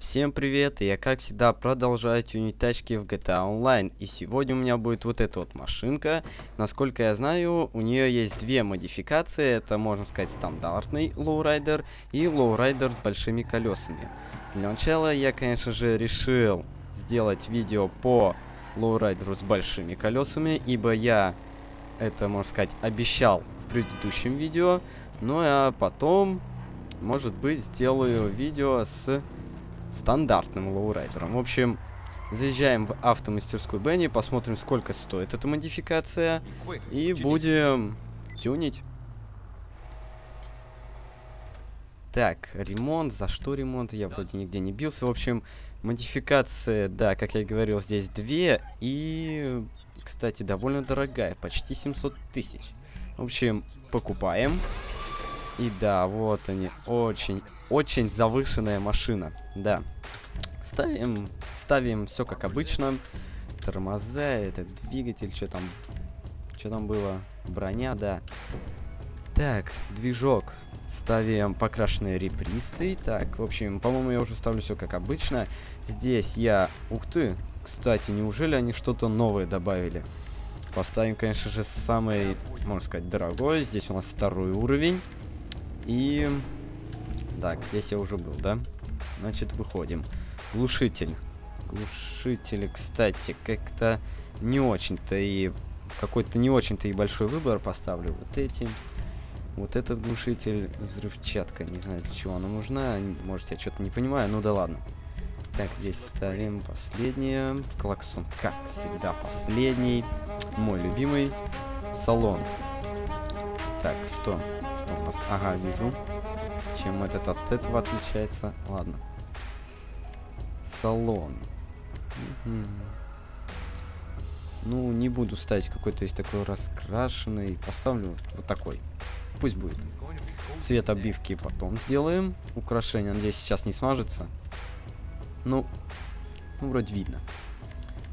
Всем привет, я как всегда продолжаю тюнить тачки в GTA Online. И сегодня у меня будет вот эта вот машинка. Насколько я знаю, у нее есть две модификации. Это, можно сказать, стандартный лоурайдер и лоурайдер с большими колесами. Для начала я, конечно же, решил сделать видео по лоурайдеру с большими колесами, ибо я это, можно сказать, обещал в предыдущем видео. Ну а потом, может быть, сделаю видео с стандартным лоурайдером. В общем, заезжаем в автомастерскую Бенни, посмотрим, сколько стоит эта модификация, и будем тюнить. Так, ремонт. За что ремонт? Я вроде нигде не бился. В общем, модификация, да, как я говорил, здесь две. И, кстати, довольно дорогая. Почти 700 тысяч. В общем, покупаем. И да, вот они. Очень, очень завышенная машина. Да. Ставим, ставим все как обычно. Тормоза, это двигатель, что там, что там было? Броня, да. Так, движок. Ставим покрашенные репристы. Так, в общем, по-моему, я уже ставлю все как обычно. Здесь я... Ух ты! Кстати, неужели они что-то новое добавили? Поставим, конечно же, самый, можно сказать, дорогой. Здесь у нас второй уровень. И... Так, здесь я уже был, да? Значит, выходим. Глушитель. Глушители, кстати, как-то не очень-то и... Какой-то не очень-то и большой выбор поставлю. Вот эти. Вот этот глушитель. Взрывчатка. Не знаю, для чего она нужна. Может, я что-то не понимаю. Ну да ладно. Так, здесь ставим последнее. Клаксон, как всегда, последний. Мой любимый. Салон. Так, что? Что у нас? Ага, вижу. Чем этот от этого отличается? Ладно салон. Угу. Ну, не буду ставить какой-то есть такой раскрашенный. Поставлю вот такой. Пусть будет. Цвет обивки потом сделаем. Украшение, надеюсь, сейчас не смажется. Ну, ну, вроде видно.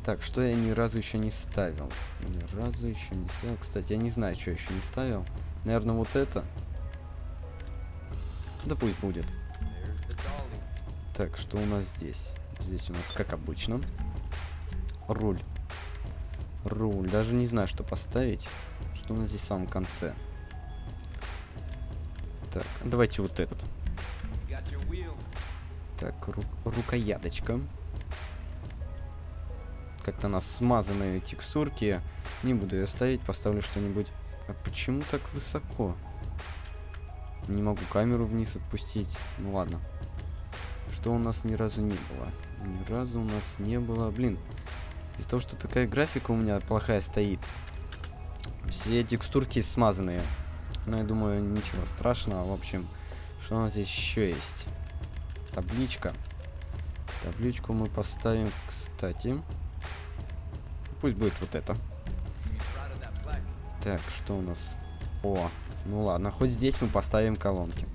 Так, что я ни разу еще не ставил? Ни разу еще не ставил. Кстати, я не знаю, что еще не ставил. Наверное, вот это. Да пусть будет. Так, что у нас здесь? Здесь у нас, как обычно, руль. Руль. Даже не знаю, что поставить. Что у нас здесь в самом конце? Так, давайте вот этот. Так, ру рукояточка. Как-то на смазанные текстурки. Не буду ее ставить, поставлю что-нибудь. А почему так высоко? Не могу камеру вниз отпустить. Ну ладно. Что у нас ни разу не было? Ни разу у нас не было. Блин, из-за того, что такая графика у меня плохая стоит, все текстурки смазанные. Но я думаю, ничего страшного. В общем, что у нас здесь еще есть? Табличка. Табличку мы поставим, кстати. Пусть будет вот это. Так, что у нас? О, ну ладно, хоть здесь мы поставим колонки.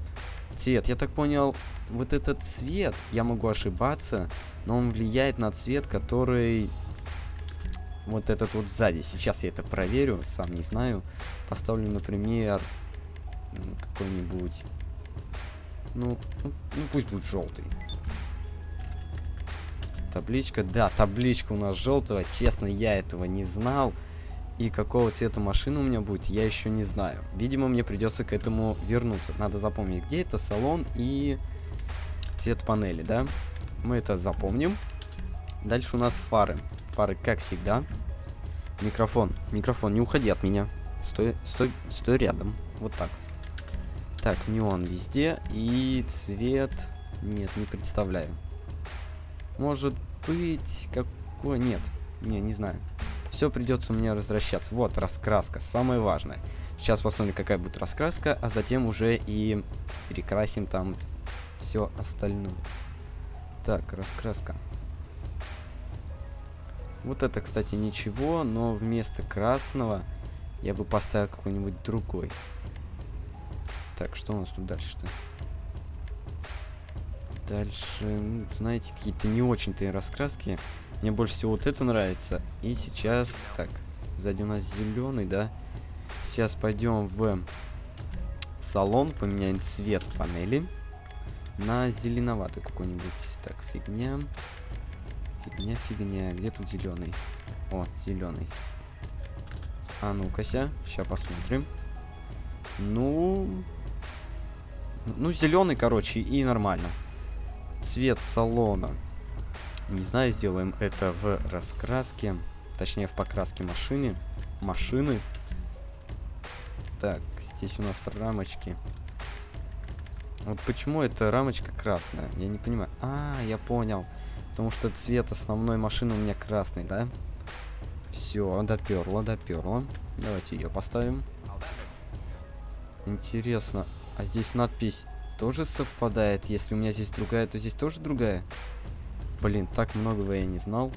Цвет, я так понял, вот этот цвет, я могу ошибаться, но он влияет на цвет, который вот этот вот сзади. Сейчас я это проверю, сам не знаю. Поставлю, например, какой-нибудь, ну, ну, ну пусть будет желтый. Табличка, да, табличка у нас желтого. Честно, я этого не знал. И какого цвета машина у меня будет, я еще не знаю. Видимо, мне придется к этому вернуться. Надо запомнить, где это салон и цвет панели, да? Мы это запомним. Дальше у нас фары. Фары, как всегда. Микрофон. Микрофон, не уходи от меня. Стой, стой, стой рядом. Вот так. Так, неон везде. И цвет... Нет, не представляю. Может быть, какой... Нет, не, не знаю. Все придется мне возвращаться. Вот, раскраска, самое важное. Сейчас посмотрим, какая будет раскраска, а затем уже и перекрасим там все остальное. Так, раскраска. Вот это, кстати, ничего, но вместо красного я бы поставил какой-нибудь другой. Так, что у нас тут дальше-то? Дальше, ну, знаете, какие-то не очень-то раскраски. Мне больше всего вот это нравится. И сейчас... Так, сзади у нас зеленый, да? Сейчас пойдем в салон, поменяем цвет панели. на зеленоватый какой-нибудь. Так, фигня. Фигня, фигня. Где тут зеленый? О, зеленый. А ну-ка, сейчас посмотрим. Ну, ну, зеленый, короче, и нормально. Цвет салона. Не знаю, сделаем это в раскраске. Точнее, в покраске машины. Машины. Так, здесь у нас рамочки. Вот почему эта рамочка красная? Я не понимаю. А, я понял. Потому что цвет основной машины у меня красный, да? Все, доперла, доперла. Давайте ее поставим. Интересно, а здесь надпись тоже совпадает? Если у меня здесь другая, то здесь тоже другая? Блин, так многого я не знал.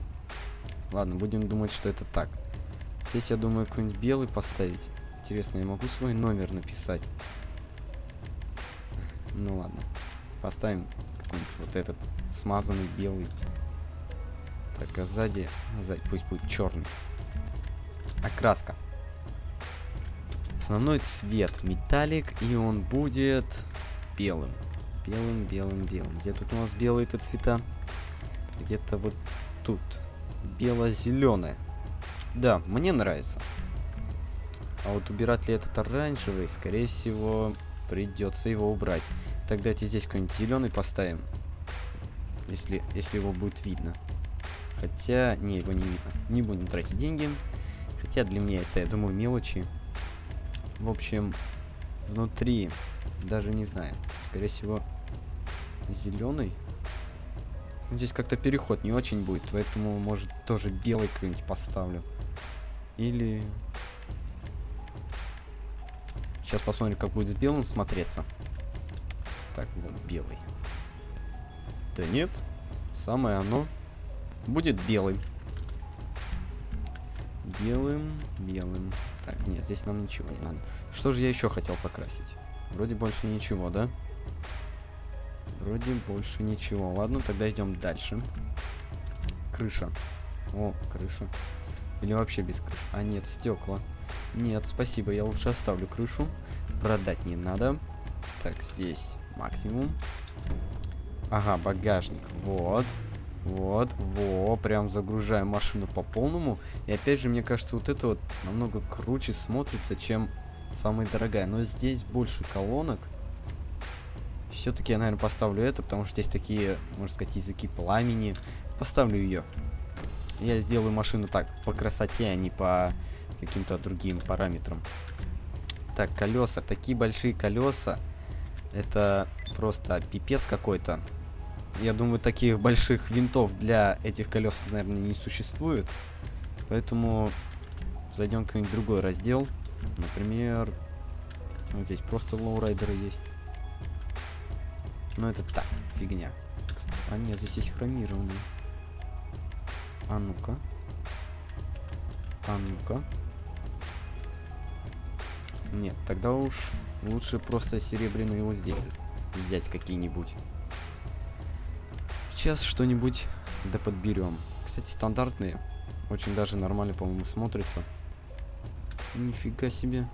Ладно, будем думать, что это так. Здесь, я думаю, какой-нибудь белый поставить. Интересно, я могу свой номер написать? Ну ладно. Поставим какой-нибудь вот этот смазанный белый. Так, а сзади, сзади пусть будет черный. Окраска. Основной цвет металлик, и он будет белым. Белым, белым, белым. Где тут у нас белые-то цвета? Где-то вот тут. Бело-зеленое. Да, мне нравится. А вот убирать ли этот оранжевый, скорее всего, придется его убрать. Тогда давайте здесь какой-нибудь зеленый поставим. Если, если его будет видно. Хотя, не, его не видно. Не будем тратить деньги. Хотя для меня это, я думаю, мелочи. В общем, внутри, даже не знаю, скорее всего, зеленый. Здесь как-то переход не очень будет, поэтому, может, тоже белый какой-нибудь поставлю. Или... Сейчас посмотрим, как будет с белым смотреться. Так, вот, белый. Да нет, самое оно. Будет белый. Белым, белым. Так, нет, здесь нам ничего не надо. Что же я еще хотел покрасить? Вроде больше ничего, да? Вроде больше ничего. Ладно, тогда идем дальше. Крыша. О, крыша. Или вообще без крыши. А, нет, стекла. Нет, спасибо, я лучше оставлю крышу. Продать не надо. Так, здесь максимум. Ага, багажник. Вот. Вот, во, прям загружаем машину по полному. И опять же, мне кажется, вот это вот намного круче смотрится, чем самая дорогая. Но здесь больше колонок. Все-таки я, наверное, поставлю это, потому что здесь такие, можно сказать, языки пламени. Поставлю ее. Я сделаю машину так, по красоте, а не по каким-то другим параметрам. Так, колеса. Такие большие колеса. Это просто пипец какой-то. Я думаю, таких больших винтов для этих колес, наверное, не существует. Поэтому зайдем в какой-нибудь другой раздел. Например, вот здесь просто лоурайдеры есть. Но это так, фигня. А нет, здесь есть хромированные. А ну-ка. А ну-ка. Нет, тогда уж лучше просто серебряные вот здесь взять какие-нибудь. Сейчас что-нибудь да подберем. Кстати, стандартные. Очень даже нормально, по-моему, смотрится. Нифига себе.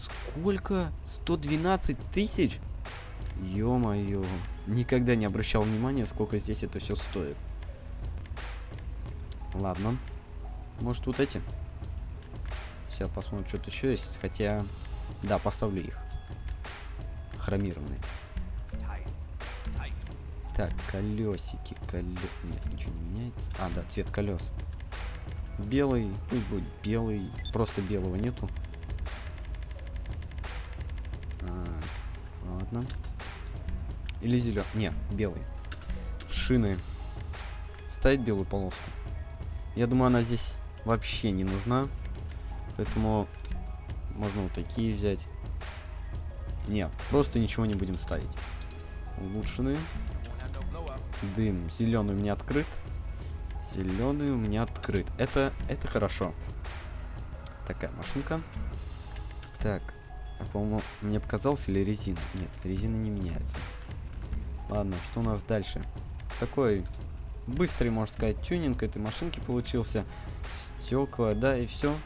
Сколько? 112 тысяч? Ё-моё. Никогда не обращал внимания, сколько здесь это все стоит. Ладно. Может, вот эти? Сейчас посмотрим, что-то еще есть. Хотя, да, поставлю их. Хромированные. Так, колесики, коле... Нет, ничего не меняется. А, да, цвет колес. Белый, пусть будет белый. Просто белого нету. А, ладно. Или зеленый. Нет, белый. Шины. Ставить белую полоску. Я думаю, она здесь вообще не нужна. Поэтому можно вот такие взять. Нет, просто ничего не будем ставить. Улучшенные. Дым. Зеленый у меня открыт. Зеленый у меня открыт. Это, это хорошо. Такая машинка. Так. А, по-моему, мне показалось или резина? Нет, резина не меняется. Ладно, что у нас дальше? Такой быстрый, можно сказать, тюнинг этой машинки получился. Стекла, да, и все.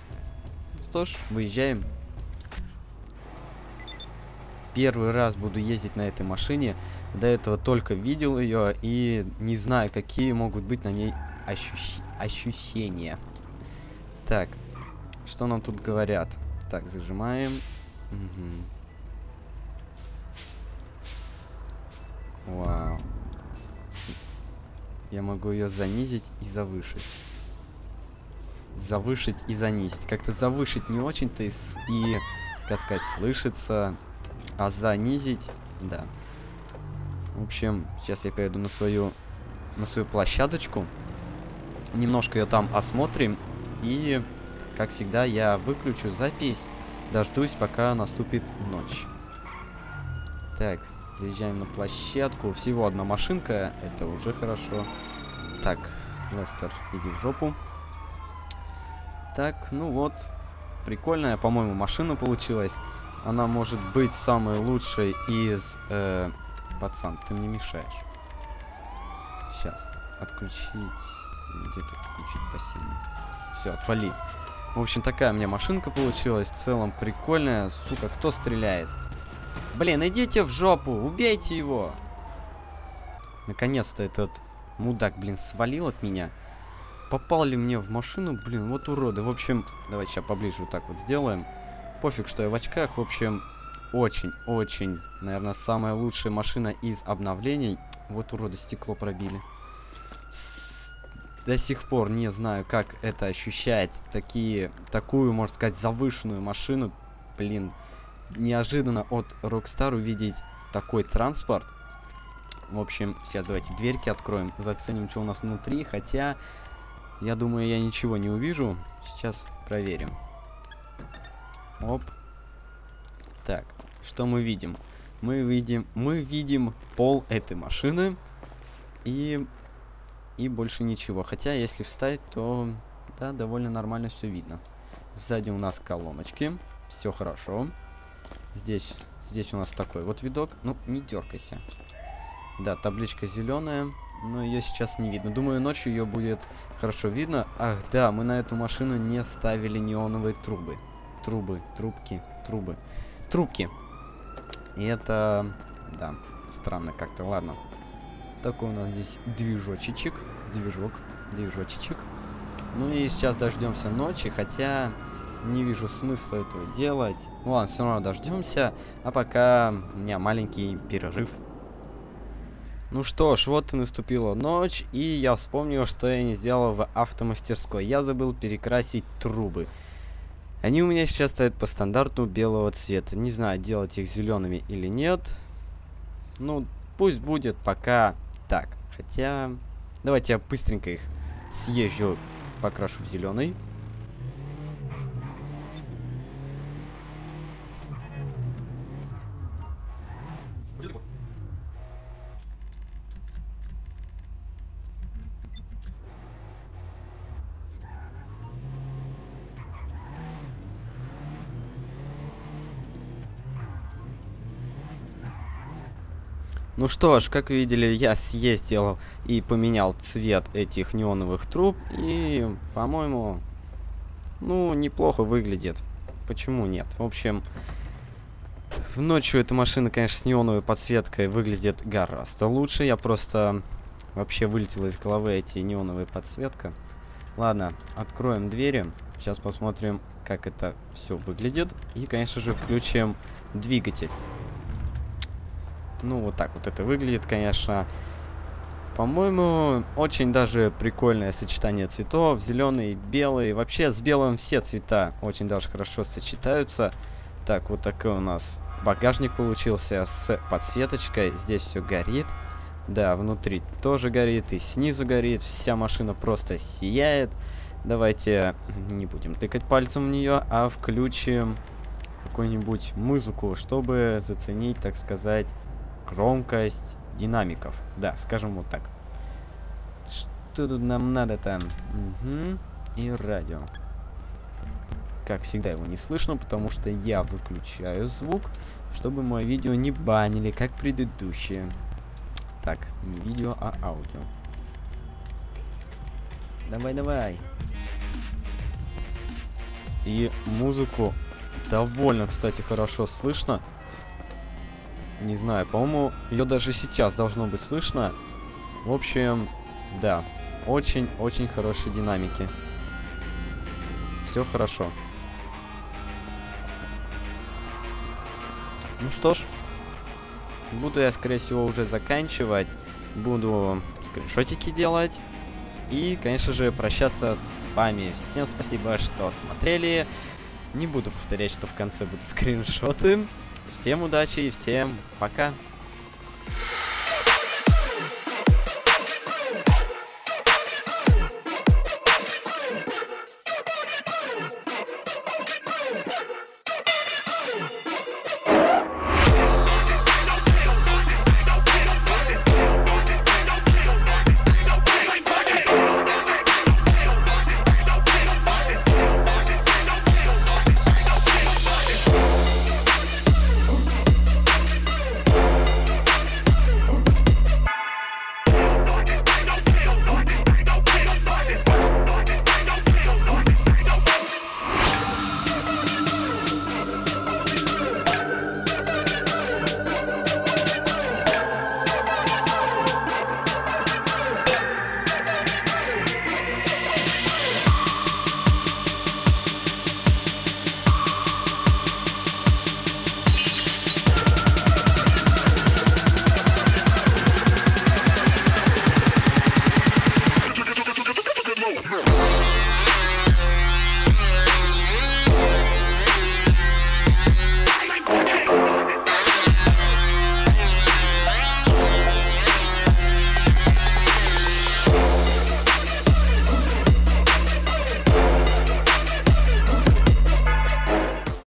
Что ж, выезжаем. первый раз буду ездить на этой машине. До этого только видел ее и не знаю, какие могут быть на ней ощущ... ощущения. Так, что нам тут говорят? Так, зажимаем. Угу. Вау. Я могу ее занизить и завышить. Завышить и занизить. Как-то завышить не очень-то и, и, как сказать, слышится. А занизить, да. В общем, сейчас я перейду на свою, на свою площадочку. Немножко ее там осмотрим. И, как всегда, я выключу запись. Дождусь, пока наступит ночь. Так, Заезжаем на площадку. Всего одна машинка. Это уже хорошо. Так, Лестер, иди в жопу. Так, ну вот. Прикольная, по-моему, машина получилась. Она может быть самой лучшей из... Э, пацан, ты мне мешаешь. Сейчас. Отключить... Где тут включить пассивный? Все, отвали. В общем, такая у меня машинка получилась. В целом прикольная. Сука, кто стреляет? Блин, идите в жопу, убейте его. Наконец-то этот мудак, блин, свалил от меня. Попал ли мне в машину? Блин, вот уроды. В общем, давайте сейчас поближе вот так вот сделаем. Пофиг, что я в очках. В общем, очень-очень, наверное, самая лучшая машина из обновлений. Вот уроды стекло пробили. С... До сих пор не знаю, как это ощущать. Такие, такую, можно сказать, завышенную машину. Блин, неожиданно от Rockstar увидеть такой транспорт. В общем, сейчас давайте дверьки откроем, заценим, что у нас внутри. Хотя, я думаю, я ничего не увижу. Сейчас проверим. Оп. Так, что мы видим? Мы видим, мы видим пол этой машины и и больше ничего. Хотя, если встать, то да, довольно нормально все видно. Сзади у нас колоночки, все хорошо. Здесь, здесь у нас такой вот видок. Ну, не дергайся. Да, табличка зеленая, но ее сейчас не видно. Думаю, ночью ее будет хорошо видно. Ах, да, мы на эту машину не ставили неоновые трубы. Трубы, трубки, трубы. Трубки. И это, да, странно как-то, ладно. Такой у нас здесь движочечек, движок, движочечек. Ну и сейчас дождемся ночи, хотя не вижу смысла этого делать. Ну ладно, все равно дождемся. А пока у меня маленький перерыв. Ну что ж, вот и наступила ночь, и я вспомнил, что я не сделал в автомастерской. Я забыл перекрасить трубы. Они у меня сейчас стоят по стандарту белого цвета. Не знаю, делать их зелеными или нет. Ну, пусть будет пока так. Хотя, давайте я быстренько их съезжу, покрашу в зеленый. Ну что ж, как видели, я съездил и поменял цвет этих неоновых труб. И, по-моему, ну, неплохо выглядит. Почему нет? В общем, в ночью эта машина, конечно, с неоновой подсветкой выглядит гораздо лучше. Я просто вообще вылетела из головы эти неоновые подсветка. Ладно, откроем двери. Сейчас посмотрим, как это все выглядит. И, конечно же, включим двигатель. Ну, вот так вот это выглядит, конечно. По-моему, очень даже прикольное сочетание цветов. Зеленый, белый. Вообще, с белым все цвета очень даже хорошо сочетаются. Так, вот такой у нас багажник получился с подсветочкой. Здесь все горит. Да, внутри тоже горит, и снизу горит. Вся машина просто сияет. Давайте не будем тыкать пальцем в нее, а включим какую-нибудь музыку, чтобы заценить, так сказать, громкость динамиков. Да, скажем вот так. Что тут нам надо-то? Угу. И радио. Как всегда его не слышно, потому что я выключаю звук, чтобы мое видео не банили, как предыдущие. Так, не видео, а аудио. Давай, давай. И музыку довольно, кстати, хорошо слышно. Не знаю, по-моему, ее даже сейчас должно быть слышно. В общем, да, очень-очень хорошие динамики. Все хорошо. Ну что ж, буду я, скорее всего, уже заканчивать. Буду скриншотики делать. И, конечно же, прощаться с вами. Всем спасибо, что смотрели. Не буду повторять, что в конце будут скриншоты. Всем удачи и всем пока.